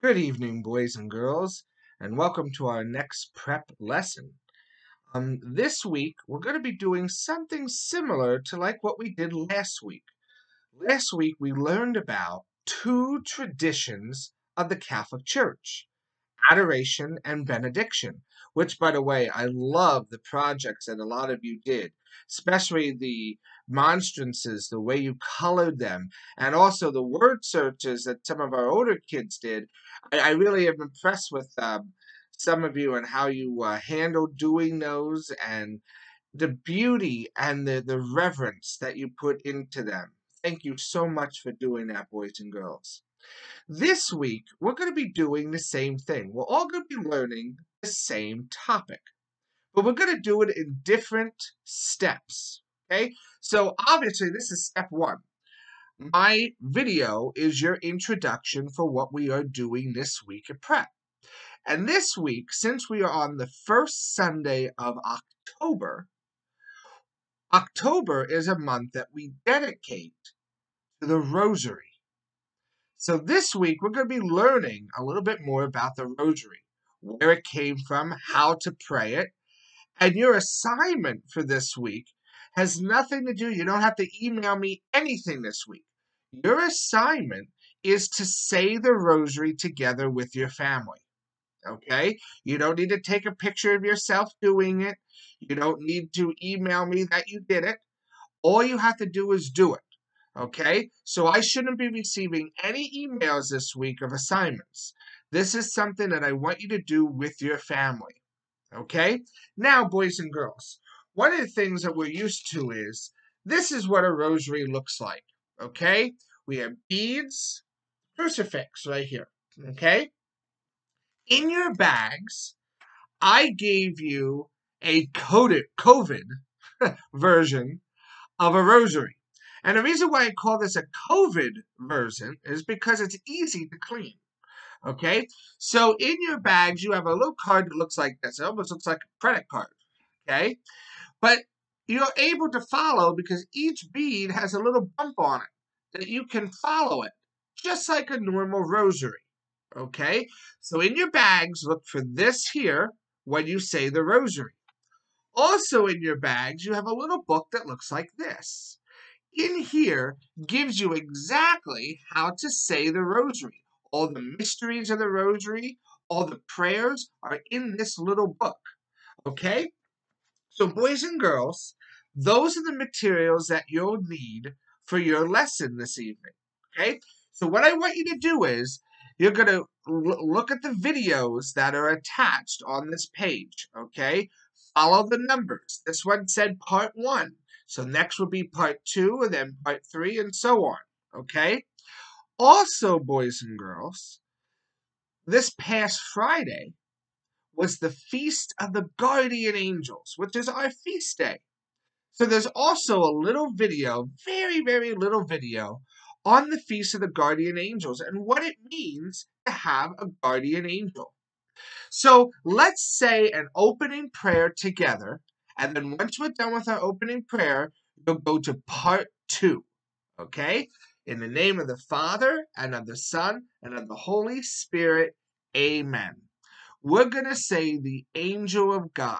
Good evening, boys and girls, and welcome to our next prep lesson. Um, this week, we're going to be doing something similar to like what we did last week. Last week, we learned about two traditions of the Catholic Church adoration and benediction, which, by the way, I love the projects that a lot of you did, especially the monstrances, the way you colored them, and also the word searches that some of our older kids did. I, I really am impressed with um, some of you and how you uh, handled doing those and the beauty and the, the reverence that you put into them. Thank you so much for doing that, boys and girls. This week, we're going to be doing the same thing. We're all going to be learning the same topic, but we're going to do it in different steps. Okay, so obviously, this is step one. Mm-hmm. My video is your introduction for what we are doing this week at prep. And this week, since we are on the first Sunday of October, October is a month that we dedicate to the Rosary. So this week we're going to be learning a little bit more about the rosary, where it came from, how to pray it. And your assignment for this week has nothing to do, you don't have to email me anything this week. Your assignment is to say the rosary together with your family. Okay? You don't need to take a picture of yourself doing it. You don't need to email me that you did it. All you have to do is do it. Okay, so I shouldn't be receiving any emails this week of assignments. This is something that I want you to do with your family. Okay, now, boys and girls, one of the things that we're used to is this is what a rosary looks like. Okay, we have beads, crucifix right here. Okay, in your bags, I gave you a coded COVID version of a rosary. And the reason why I call this a COVID version is because it's easy to clean. Okay, so in your bags you have a little card that looks like this. It almost looks like a credit card. Okay, but you're able to follow because each bead has a little bump on it that you can follow it, just like a normal rosary. Okay, so in your bags, look for this here when you say the rosary. Also in your bags, you have a little book that looks like this in here gives you exactly how to say the rosary. All the mysteries of the rosary, all the prayers are in this little book. Okay? So, boys and girls, those are the materials that you'll need for your lesson this evening. Okay? So, what I want you to do is you're going to look at the videos that are attached on this page. Okay? Follow the numbers. This one said part one. So next will be part two, and then part three, and so on. Okay? Also, boys and girls, this past Friday was the Feast of the Guardian Angels, which is our feast day. So there's also a little video, very, very little video, on the Feast of the Guardian Angels and what it means to have a guardian angel. So let's say an opening prayer together and then once we're done with our opening prayer, we'll go to part two. Okay? In the name of the Father, and of the Son, and of the Holy Spirit, amen. We're going to say the angel of God.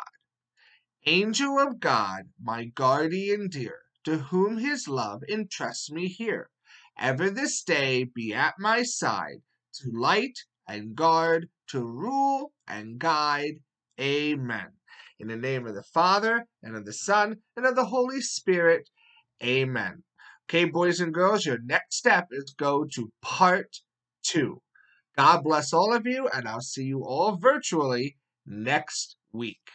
Angel of God, my guardian dear, to whom his love entrusts me here, ever this day be at my side, to light and guard, to rule and guide. Amen. In the name of the Father, and of the Son, and of the Holy Spirit. Amen. Okay, boys and girls, your next step is go to part two. God bless all of you, and I'll see you all virtually next week.